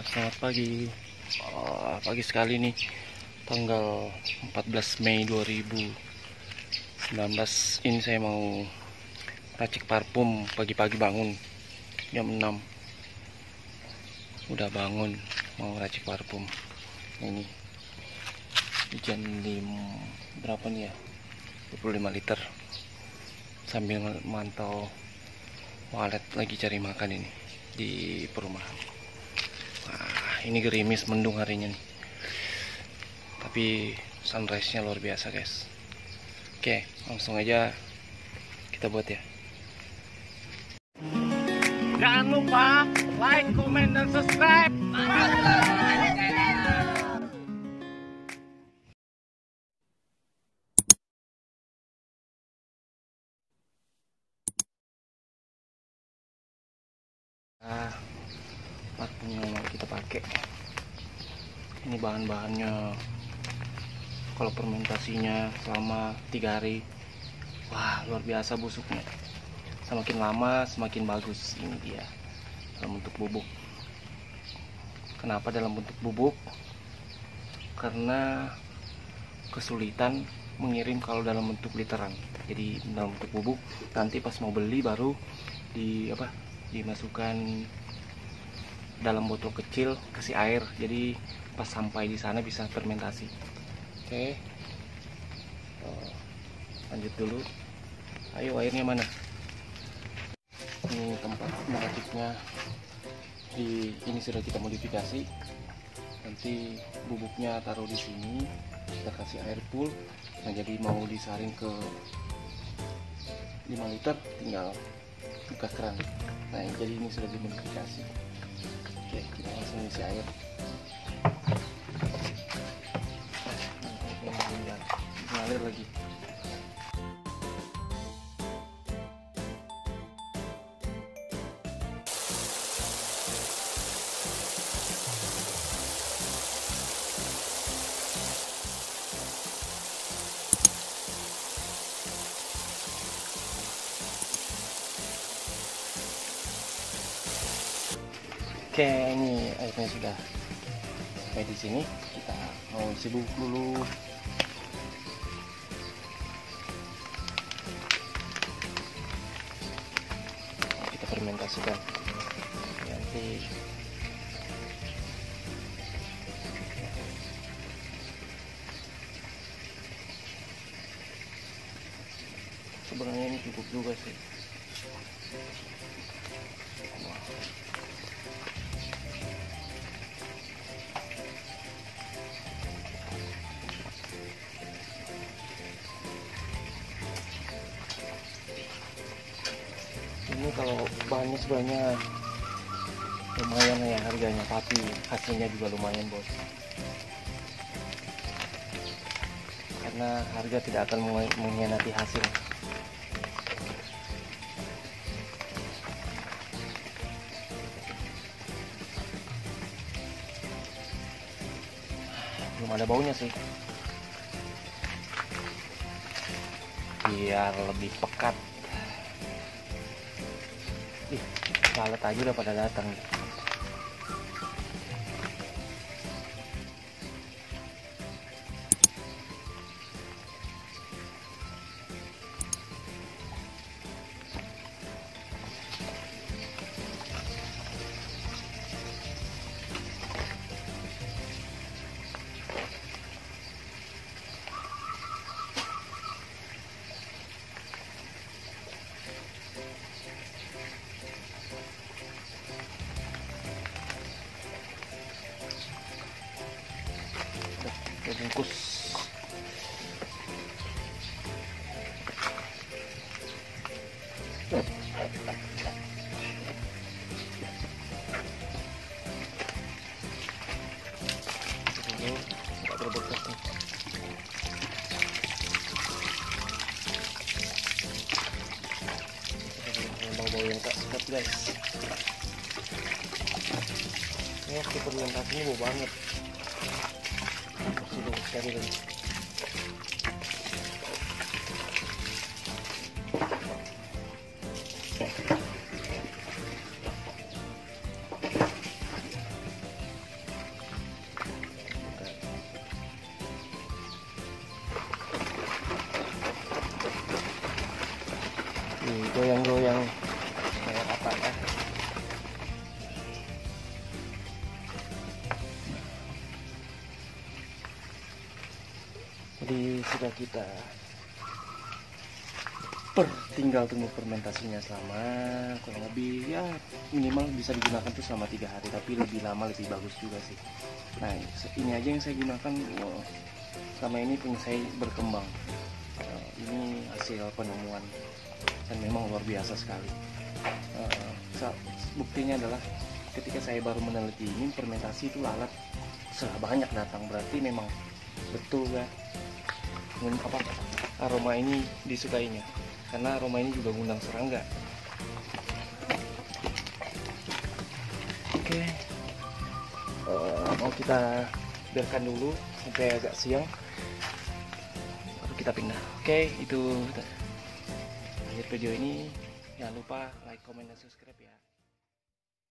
Selamat pagi. Uh, Pagi sekali nih. Tanggal 14 Mei 2019 Ini saya mau Racik parfum Pagi-pagi bangun. Jam 6 Udah bangun Mau racik parfum. Ini. Jam 5 Berapa nih ya? 25 liter. Sambil mantau Walet lagi cari makan ini Di perumahan ini gerimis mendung harinya nih. Tapi sunrise nya luar biasa guys. Oke langsung aja kita buat ya. Jangan lupa like, comment, dan subscribe. Ah parfum yang mau kita pakai. Ini bahan-bahannya. Kalau fermentasinya selama tiga hari wah luar biasa busuknya. Semakin lama semakin bagus ini dia dalam bentuk bubuk. Kenapa dalam bentuk bubuk? Karena kesulitan mengirim kalau dalam bentuk literan. Jadi dalam bentuk bubuk nanti pas mau beli baru di apa dimasukkan dalam botol kecil kasih air. Jadi pas sampai di sana bisa fermentasi. Oke. Oh, lanjut dulu. Ayo airnya mana? Ini tempat meraciknya di ini sudah kita modifikasi. Nanti bubuknya taruh di sini. Kita kasih air full. Nah jadi mau disaring ke 5 liter tinggal buka keran. Nah jadi ini sudah dimodifikasi oke kita langsung isi air mengalir Oke, ini airnya sudah sampai di sini. Kita mau sibuk dulu. Kita fermentasikan. Nanti sebenarnya ini cukup juga sih. Ini kalau bahannya sebenarnya lumayan ya harganya. Tapi hasilnya juga lumayan bos. Karena harga tidak akan mengkhianati hasil. Belum ada baunya sih. Biar lebih pekat lalat aja udah pada datang. Sedap guys ini waktu fermentasinya bau banget everything. thì tôi ăn rồi jadi sudah kita. Per tinggal tunggu fermentasinya selama kurang lebih ya minimal bisa digunakan tuh selama tiga hari tapi lebih lama lebih bagus juga sih. Nah ini aja yang saya gunakan selama ini punya saya berkembang. Uh, ini hasil penemuan. Dan memang luar biasa sekali. Uh, buktinya adalah ketika saya baru meneliti ini fermentasi itu lalat sudah banyak datang. Berarti memang betul ya apa aroma ini disukainya. Karena aroma ini juga ngundang serangga. Oke. Uh, mau kita biarkan dulu sampai agak siang baru kita pindah. Oke itu. Akhir video ini. Jangan lupa like comment dan subscribe ya